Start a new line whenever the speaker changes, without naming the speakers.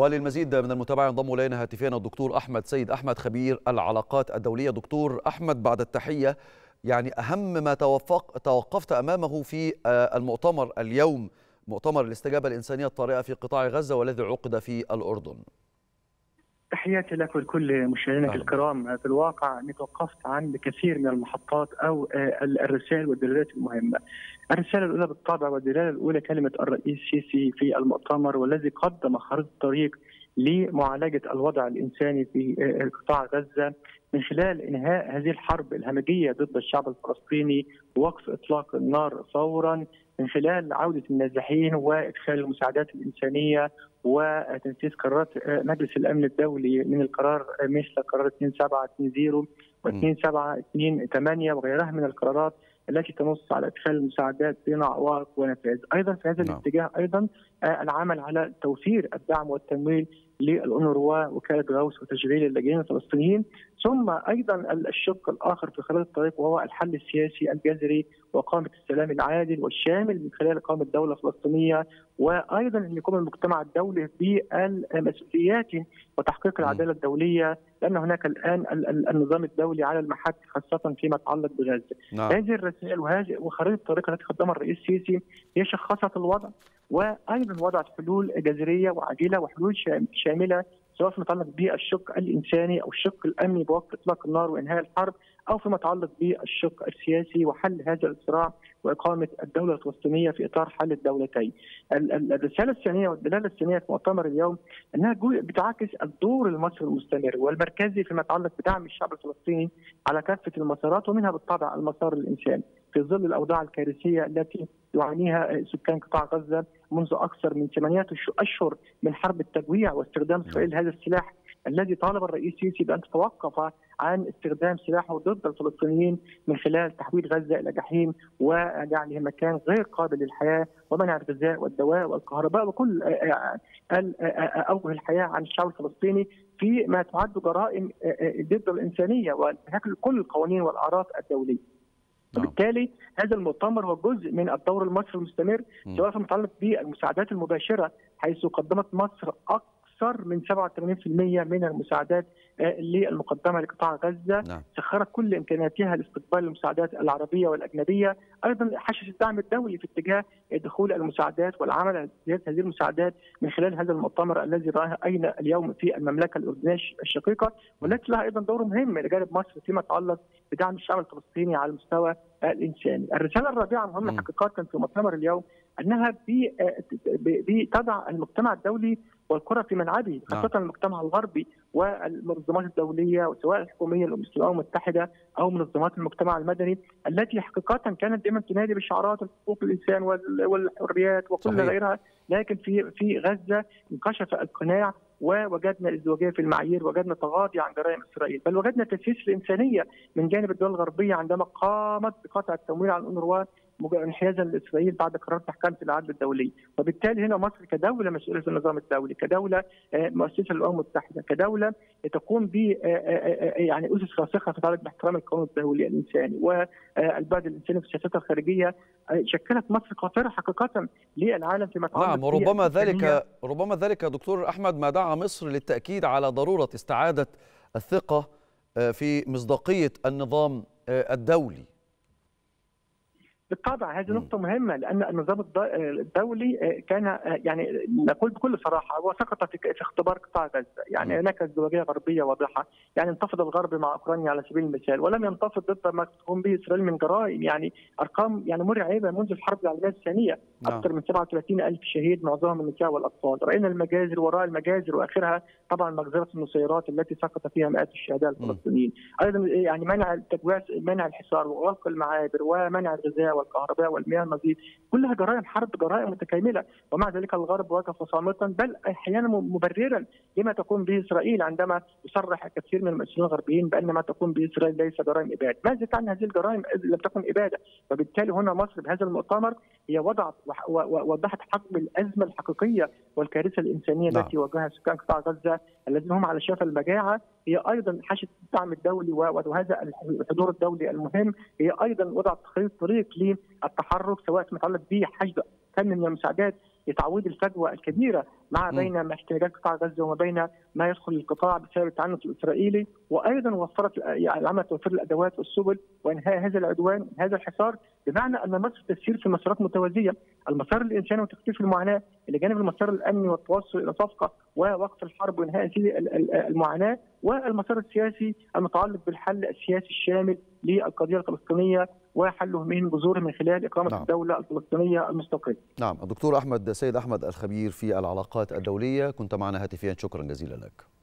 وللمزيد من المتابعة ينضم إلينا هاتفيا الدكتور أحمد سيد أحمد خبير العلاقات الدولية. دكتور أحمد بعد التحية يعني أهم ما توفق توقفت أمامه في المؤتمر اليوم مؤتمر الاستجابة الإنسانية الطارئة في قطاع غزة والذي عقد في الأردن.
تحياتي لك ولكل مشاهدينا الكرام في الواقع أني توقفت عن كثير من المحطات أو الرسائل والدلالات المهمة. الرسالة الأولى بالطبع والدلالة الأولى كلمة الرئيس سيسي في المؤتمر والذي قدم خريطة طريق لمعالجة الوضع الإنساني في قطاع غزة من خلال إنهاء هذه الحرب الهمجية ضد الشعب الفلسطيني ووقف إطلاق النار فورا من خلال عودة النازحين وإدخال المساعدات الإنسانية وتنفيذ قرارات مجلس الأمن الدولي من القرار مثل قرار 2720 و 2728 وغيرها من القرارات التي تنص على إدخال المساعدات دون عوائق ونفاذ، أيضا في هذا الاتجاه أيضا العمل على توفير الدعم والتمويل للأونروا وكالة غوث وتشغيل اللاجئين الفلسطينيين ثم أيضا الشق الآخر في خلال الطريق وهو الحل السياسي الجذري وإقامة السلام العادل والشامل من خلال إقامة دولة فلسطينية وأيضا أن يقوم المجتمع الدولي بالمسؤوليات وتحقيق العدالة الدولية لأن هناك الآن النظام الدولي على المحك خاصة فيما يتعلق بغزة نعم. هذه الرسائل وهذه وخريطة الطريق التي قدمها الرئيس السيسي هي شخصت الوضع وأيضا وضعت حلول جذرية وعاجلة وحلول شاملة سواء فيما يتعلق بالشق الإنساني أو الشق الأمني بوقف إطلاق النار وإنهاء الحرب أو فيما يتعلق بالشق السياسي وحل هذا الصراع وإقامة الدولة الفلسطينية في إطار حل الدولتين. الرسالة الثانية والدلالة الثانية في مؤتمر اليوم إنها بتعكس الدور المصري المستمر والمركزي فيما يتعلق بدعم الشعب الفلسطيني على كافة المسارات ومنها بالطبع المسار الإنساني. في ظل الأوضاع الكارثية التي يعانيها سكان قطاع غزة منذ أكثر من ثمانية أشهر من حرب التجويع واستخدام اسرائيل هذا السلاح الذي طالب الرئيس السيسي بأن تتوقف عن استخدام سلاحه ضد الفلسطينيين من خلال تحويل غزة إلى جحيم وجعلها مكان غير قابل للحياة ومنع الغذاء والدواء والكهرباء وكل أوجه الحياة عن الشعب الفلسطيني في ما تعد جرائم ضد الإنسانية وانتهاك كل القوانين والأعراف الدولية. وبالتالي هذا المؤتمر هو جزء من الدور المصري المستمر سواء فيما يتعلق بالمساعدات المباشرة حيث قدمت مصر أكثر من 87% من المساعدات للمقدمة لقطاع غزة. نعم. سخرت كل إمكانياتها لاستقبال المساعدات العربية والأجنبية. أيضا حشش الدعم الدولي في اتجاه دخول المساعدات والعمل على زياده هذه المساعدات من خلال هذا المؤتمر الذي راه أين اليوم في المملكة الأردنية الشقيقة. والتي لها أيضا دور مهم إلى جانب مصر فيما يتعلق بدعم الشعب الفلسطيني على المستوى الانساني. الرسالة الرابعة مهمة حقيقة في مؤتمر اليوم أنها بتضع المجتمع الدولي والكره في ملعبه خاصة المجتمع الغربي والمنظمات الدولية سواء الحكومية الامم المتحدة أو منظمات المجتمع المدني التي حقيقة كانت دائما تنادي بشعارات حقوق الإنسان والحريات وكل صحيح. غيرها لكن في في غزة انكشف القناع ووجدنا الازدواجيه في المعايير وجدنا تغاضي عن جرائم إسرائيل بل وجدنا تسييس الإنسانية من جانب الدول الغربية عندما قامت بقطع التمويل عن الانروا انحيازا لإسرائيل بعد قرار محكمه العدل الدولي، وبالتالي هنا مصر كدولة مسؤولة في النظام الدولي، كدولة مؤسسة للامم المتحدة، كدولة تقوم ب يعني أسس راسخة في تعلق باحترام القانون الدولي الإنساني. والبعد الإنساني في سياستها الخارجية شكلت مصر قاطرة حقيقة للعالم فيما يتعلق
نعم وربما ذلك ربما ذلك دكتور أحمد ما دعا مصر للتأكيد على ضرورة استعادة الثقة في مصداقية النظام الدولي.
بالطبع هذه نقطة مهمة لأن النظام الدولي كان يعني نقول بكل صراحة هو سقط في اختبار قطاع غزة، يعني هناك ازدواجية غربية واضحة، يعني انتفض الغرب مع أوكرانيا على سبيل المثال ولم ينتفض ضد ما تقوم به إسرائيل من جرائم، يعني أرقام يعني مرعبة منذ الحرب العالمية الثانية، أكثر من 37 ألف شهيد معظمهم النساء والأطفال، رأينا المجازر وراء المجازر وآخرها طبعا مجزرة النصيرات التي سقط فيها مئات الشهداء الفلسطينيين، أيضا يعني منع التجويع منع الحصار وغلق المعابر ومنع الغذاء والكهرباء والمياه النظيف كلها جرائم حرب جرائم متكاملة. ومع ذلك الغرب وقف صامتا بل أحيانا مبررا لما تقوم به إسرائيل عندما يصرح كثير من المسؤولين الغربيين بأن ما تقوم به إسرائيل ليس جرائم إبادة، ماذا تعني هذه الجرائم؟ لم تكن إبادة؟ وبالتالي هنا مصر بهذا المؤتمر هي وضعت ووضحت حجم الأزمة الحقيقية والكارثة الإنسانية نعم. التي واجهها سكان قطاع غزة الذين هم على شفا المجاعة هي أيضا حاشت الدعم الدولي وهذا الحضور الدولي المهم هي أيضا وضعت خريطه طريق للتحرك سواء فيما يتعلق بحشد كم من المساعدات لتعويض الفجوة الكبيرة مع بين احتياجات قطاع غزة وما بين ما يدخل القطاع بسبب التعنت الإسرائيلي وأيضا وفرت يعني عملت توفير الأدوات والسبل وإنهاء هذا العدوان هذا الحصار بمعنى أن مصر تسير في مسارات متوازية. المسار الإنساني وتخفيف المعاناة إلى جانب المسار الأمني والتوصل إلى صفقة ووقف الحرب وإنهاء هذه المعاناة والمسار السياسي المتعلق بالحل السياسي الشامل للقضية الفلسطينية وحله من جذوره من خلال إقامة نعم. الدولة الفلسطينية المستقلة.
نعم، الدكتور أحمد سيد أحمد الخبير في العلاقات الدولية كنت معنا هاتفيا شكرا جزيلا لك.